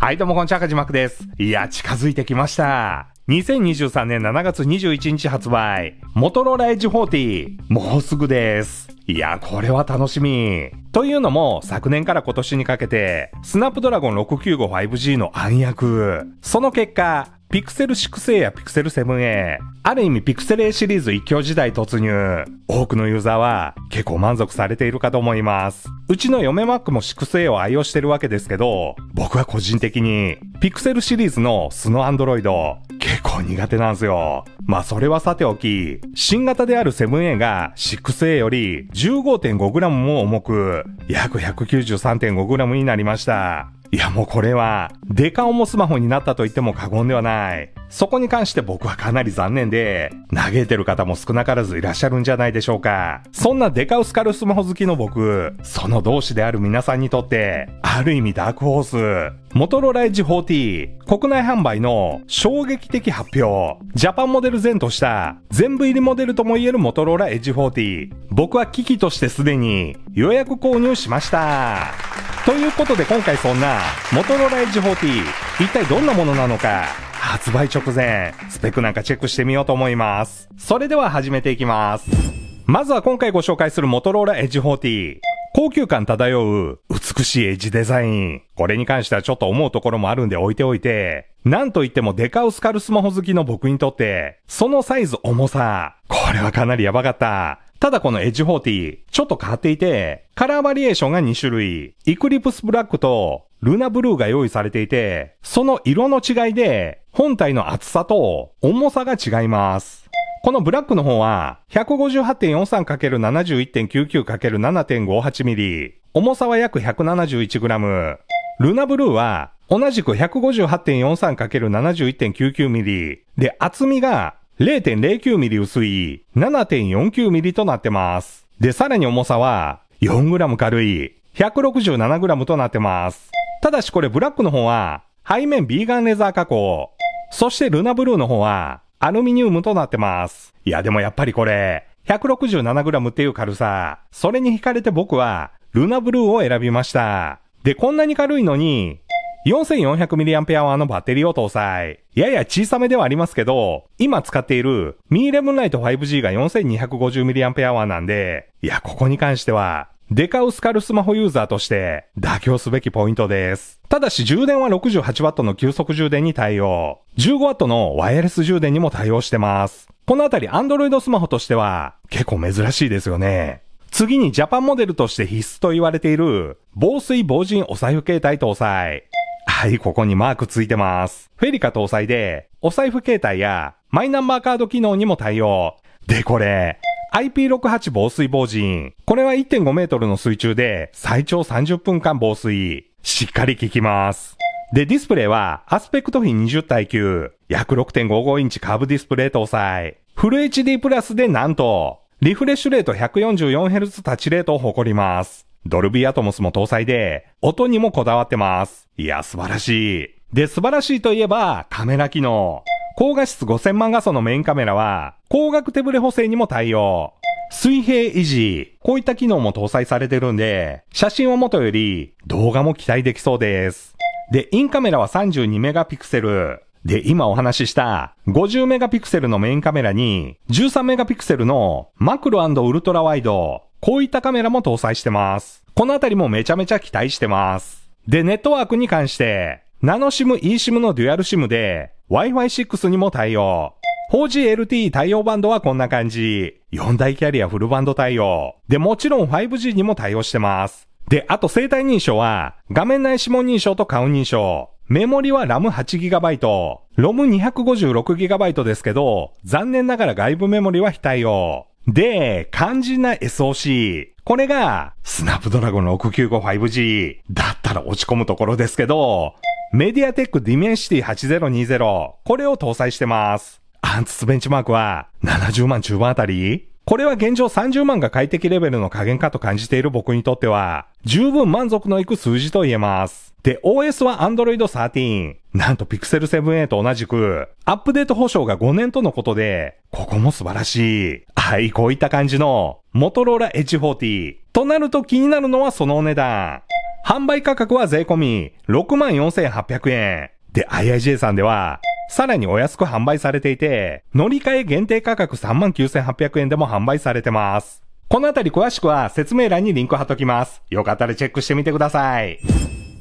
はい、どうもこんにちは、かじまくです。いや、近づいてきました。2023年7月21日発売。モトローラエッジ40。もうすぐです。いや、これは楽しみ。というのも、昨年から今年にかけて、スナップドラゴン 695-5G の暗躍。その結果、ピクセル 6A やピクセル 7A、ある意味ピクセル A シリーズ一強時代突入。多くのユーザーは結構満足されているかと思います。うちの嫁マックも 6A を愛用してるわけですけど、僕は個人的にピクセルシリーズの素のアンドロイド結構苦手なんですよ。まあそれはさておき、新型である 7A が 6A より 15.5g も重く、約 193.5g になりました。いやもうこれは、デカ重スマホになったと言っても過言ではない。そこに関して僕はかなり残念で、嘆いてる方も少なからずいらっしゃるんじゃないでしょうか。そんなデカウスカルスマホ好きの僕、その同志である皆さんにとって、ある意味ダークホース、モトローラエッジ40、国内販売の衝撃的発表、ジャパンモデル前とした全部入りモデルともいえるモトローラエッジ40、僕は機器としてすでに予約購入しました。ということで今回そんなモトローラエッジ40一体どんなものなのか？発売直前スペックなんかチェックしてみようと思います。それでは始めていきます。まずは今回ご紹介するモトローラエッジ40。高級感漂う美しいエッジデザイン。これに関してはちょっと思うところもあるんで置いておいて、なんといってもデカウスカルスマホ好きの僕にとって、そのサイズ重さ、これはかなりやばかった。ただこのエッジ40、ちょっと変わっていて、カラーバリエーションが2種類、イクリプスブラックとルナブルーが用意されていて、その色の違いで、本体の厚さと重さが違います。このブラックの方は、158.43×71.99×7.58 ミリ。重さは約 171g。ルナブルーは、同じく 158.43×71.99 ミリ。で、厚みが0.09ミリ薄い7.49ミリとなってます。で、さらに重さは 4g 軽い 167g となってます。ただしこれブラックの方は背面ビーガンレザー加工。そしてルナブルーの方はアルミニウムとなってます。いやでもやっぱりこれ 167g っていう軽さ。それに惹かれて僕はルナブルーを選びました。で、こんなに軽いのに 4400mAh のバッテリーを搭載。やや小さめではありますけど、今使っている Mi 11 Lite 5G が 4250mAh なんで、いや、ここに関しては、デカウスカルスマホユーザーとして妥協すべきポイントです。ただし充電は 68W の急速充電に対応。15W のワイヤレス充電にも対応してます。このあたり Android スマホとしては結構珍しいですよね。次にジャパンモデルとして必須と言われている防水防塵お財布携帯搭載。はい、ここにマークついてます。フェリカ搭載で、お財布携帯やマイナンバーカード機能にも対応。で、これ、IP68 防水防塵。これは1.5メートルの水中で最長30分間防水。しっかり効きます。で、ディスプレイはアスペクト比20対9。約6.55インチカーブディスプレイ搭載。フル HD プラスでなんと、リフレッシュレート 144Hz タッチレートを誇ります。ドルビーアトモスも搭載で、音にもこだわってます。いや、素晴らしい。で、素晴らしいといえば、カメラ機能。高画質5000万画素のメインカメラは、光学手ブレ補正にも対応。水平維持。こういった機能も搭載されてるんで、写真を元より動画も期待できそうです。で、インカメラは32メガピクセル。で、今お話しした50メガピクセルのメインカメラに13メガピクセルのマクロウルトラワイド。こういったカメラも搭載してます。このあたりもめちゃめちゃ期待してます。で、ネットワークに関して、ナノシム、eSIM のデュアルシムで Wi-Fi6 にも対応。4GLTE 対応バンドはこんな感じ。4大キャリアフルバンド対応。で、もちろん 5G にも対応してます。で、あと生体認証は、画面内指紋認証と顔認証。メモリは RAM8GB、ROM256GB ですけど、残念ながら外部メモリは非対応。で、肝心な SOC。これが、スナップドラゴン 695-5G だったら落ち込むところですけど、MediaTek Dimensity 8020。これを搭載してます。 AnTuTu ベンチマークは70万中盤あたりこれは現状30万が快適レベルの下限かと感じている僕にとっては、十分満足のいく数字と言えます。で、OS は Android 13。なんと Pixel 7a と同じく、アップデート保証が5年とのことで、ここも素晴らしい。はい、こういった感じの、モトローラ edge 40。となると気になるのはそのお値段。販売価格は税込み64,800円。で、IIJ さんでは、さらにお安く販売されていて、乗り換え限定価格39,800円でも販売されてます。このあたり詳しくは説明欄にリンク貼っときます。よかったらチェックしてみてください。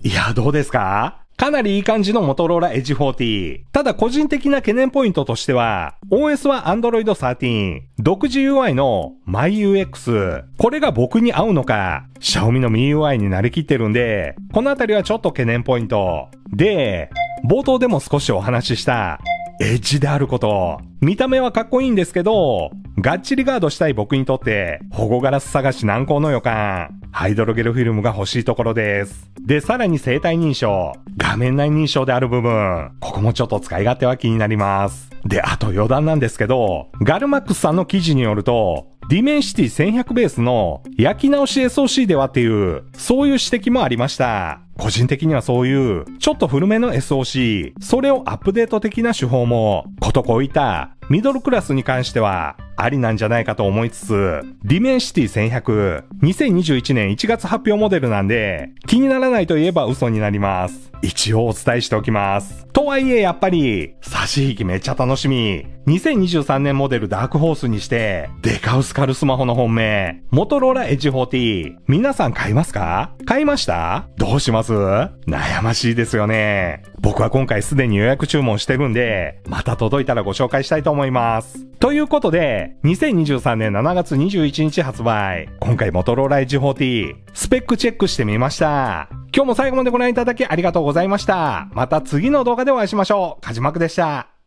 いや、どうですか？かなりいい感じのモトローラ Edge 40。ただ個人的な懸念ポイントとしては、OS は Android 13。独自 UI の MyUX。これが僕に合うのか、Xiaomi の MIUI になりきってるんで、このあたりはちょっと懸念ポイント。で、冒頭でも少しお話しした、エッジであること。見た目はかっこいいんですけど、がっちりガードしたい僕にとって、保護ガラス探し難航の予感。ハイドロゲルフィルムが欲しいところです。で、さらに生体認証。画面内認証である部分。ここもちょっと使い勝手は気になります。で、あと余談なんですけど、ガルマックスさんの記事によると、 Dimensity 1100ベースの焼き直し SOC ではっていう、そういう指摘もありました。個人的にはそういう、ちょっと古めの SOC、それをアップデート的な手法も、ことこういったミドルクラスに関しては、ありなんじゃないかと思いつつ、 Dimensity 1100、2021年1月発表モデルなんで、気にならないといえば嘘になります。一応お伝えしておきます。とはいえやっぱり、差し引きめっちゃ楽しみ。2023年モデルダークホースにして、デカウスカルスマホの本命、モトローラエッジ40、皆さん買いますか？買いました？どうします？悩ましいですよね。僕は今回すでに予約注文してるんで、また届いたらご紹介したいと思います。ということで、2023年7月21日発売、今回モトローラエッジ40、スペックチェックしてみました。今日も最後までご覧いただきありがとうございました。また次の動画でお会いしましょう。かじまくでした。